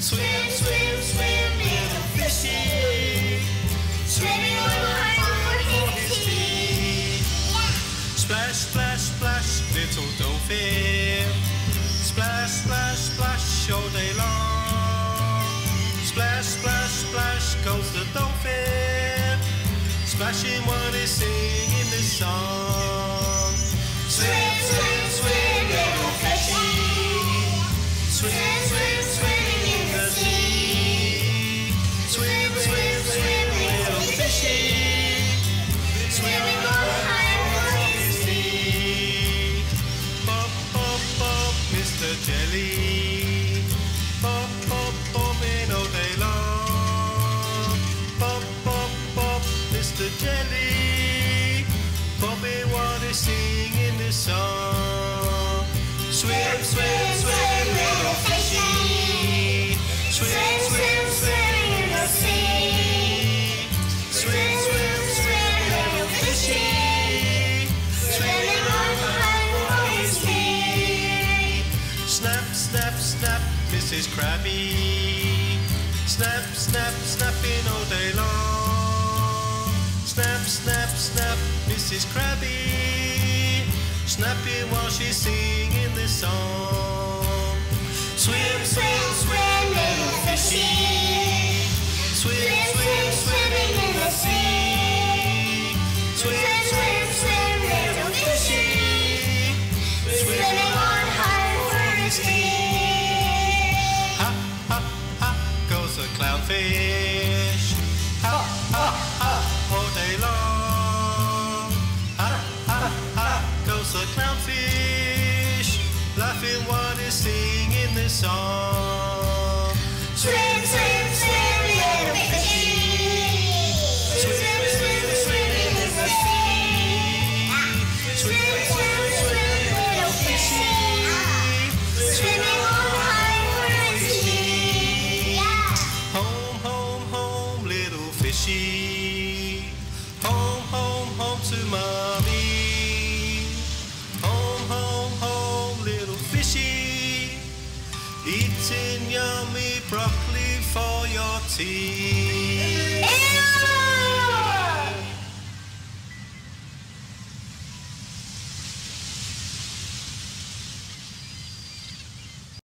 Swim, swim, swim, little fishy. Swimming away behind his feet. Splash, splash, splash, little dolphin. Splash, splash, splash all day long. Splash, splash, splash goes the dolphin. Splashing while he's singing this song. Swim, swim, swim, little fishy. Swim. Jelly. Popping while they sing in this song. Swim, swim, swim, little fishy. Swim, swim, swim in the sea. Swim, swim, swim, little fishy. Swimming on on his feet. Snap, snap, snap, Mrs. Krabby. Snap, snap, snapping all day long. Snap, snap, Mrs. Krabby. Snapping while she's singing this song. Swim, swim, swim, little fishy. Swim, swim, swimming in the sea. Swim, swim, swim, little fishy. Swimming on high for his. Ha, ha, ha, goes a clownfish. Song. Eating yummy broccoli for your tea.